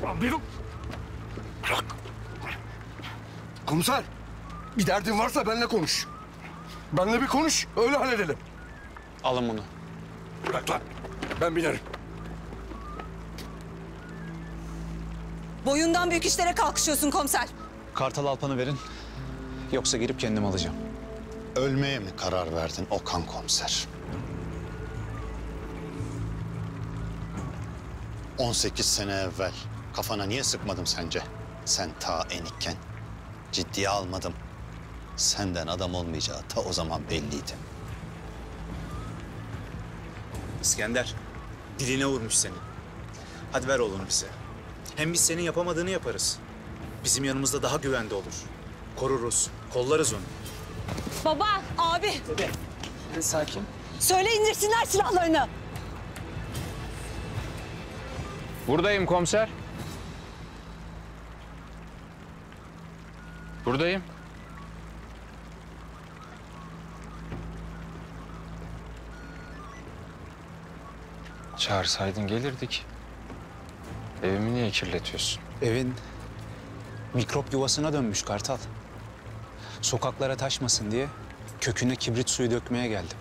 Benim... Bırak. Komiser, bir derdin varsa benimle konuş. Benimle bir konuş, öyle halledelim. Alın bunu. Bırak lan, ben binerim. Boyundan büyük işlere kalkışıyorsun komiser. Kartal Alpan'ı verin. Yoksa girip kendim alacağım. Ölmeye mi karar verdin Okan komiser? 18 sene evvel kafana niye sıkmadım sence? Sen ta enikken. Ciddiye almadım. Senden adam olmayacağı ta o zaman belliydi. İskender, diline vurmuş seni. Hadi ver oğlunu bize. Hem biz senin yapamadığını yaparız. Bizim yanımızda daha güvende olur. Koruruz, kollarız onu. Baba, abi. Sakin. Söyle indirsinler silahlarını. Buradayım komiser. Buradayım. Çağırsaydın gelirdik. Evimi niye kirletiyorsun? Evin mikrop yuvasına dönmüş Kartal. Sokaklara taşmasın diye köküne kibrit suyu dökmeye geldim.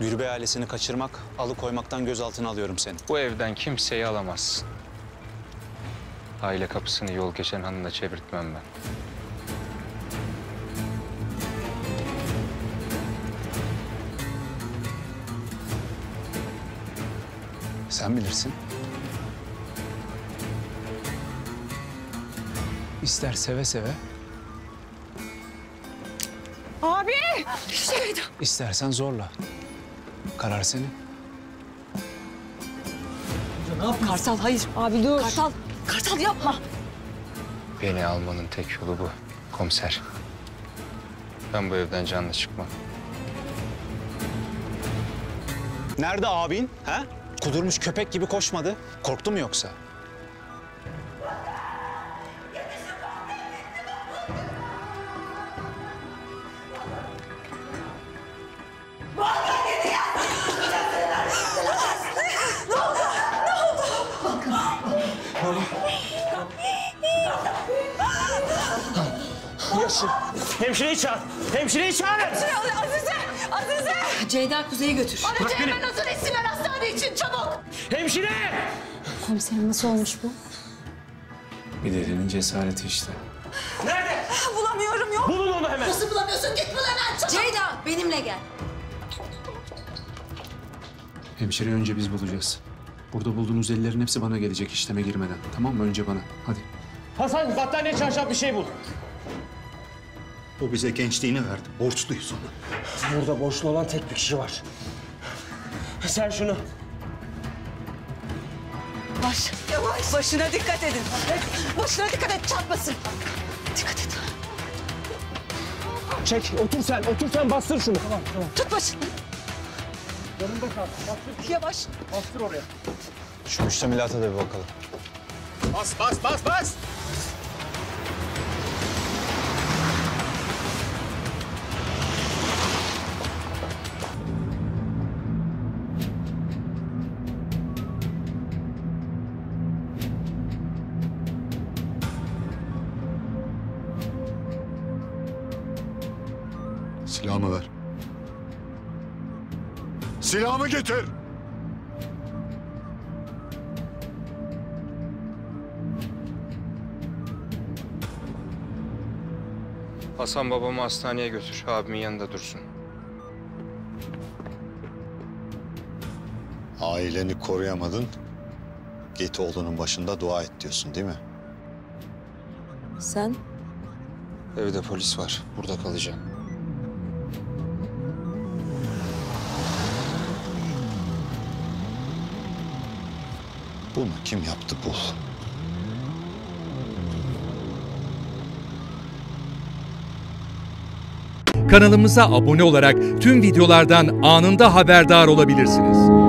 Gürbey ailesini kaçırmak, alıkoymaktan gözaltına alıyorum seni. Bu evden kimseyi alamazsın. Aile kapısını yol geçen hanına çevirtmem ben. Sen bilirsin. İster seve seve, Abi. Şeyda. istersen zorla. Karar senin. Kartal hayır. Abi dur. Kartal. Kartal yapma. Beni almanın tek yolu bu komiser. Ben bu evden canlı çıkmam. Nerede abin? Ha? Kudurmuş köpek gibi koşmadı. Korktu mu yoksa? Hemşireyi çağır. Hemşireyi çağırın. Azize. Azize. Ceyda Kuzey'i götür. Bırak beni. hazır etsinler hastane için çabuk. Hemşire! Komiserim nasıl olmuş bu? Bir delinin cesareti işte. Nerede? Bulamıyorum yok. Bulun onu hemen. Nasıl bulamıyorsun? Git bul hemen çabuk. Ceyda benimle gel. Hemşireyi önce biz bulacağız. Burada bulduğunuz delillerin hepsi bana gelecek işleme girmeden. Tamam mı? Önce bana. Hadi. Hasan battaniye çarşaf bir şey bul. O bize gençliğini verdi. Borçluyuz ona. Burada borçlu olan tek bir kişi var. Sen şunu. Baş. Yavaş. Başına dikkat edin. Başına dikkat et çarpmasın. Dikkat et. Çek, otur sen, otur sen bastır şunu. Tamam, tamam. Tut başını. Yanında kal. Bastır, Yavaş. bastır oraya. Şu müştemilata da bir bakalım. Bas, bas, bas, bas! Silahımı ver. Silahımı getir. Hasan babamı hastaneye götür. Abimin yanında dursun. Aileni koruyamadın. Git oğlunun başında dua et diyorsun değil mi? Sen? Evde polis var. Burada kalacağım. Bunu kim yaptı bul. Kanalımıza abone olarak tüm videolardan anında haberdar olabilirsiniz.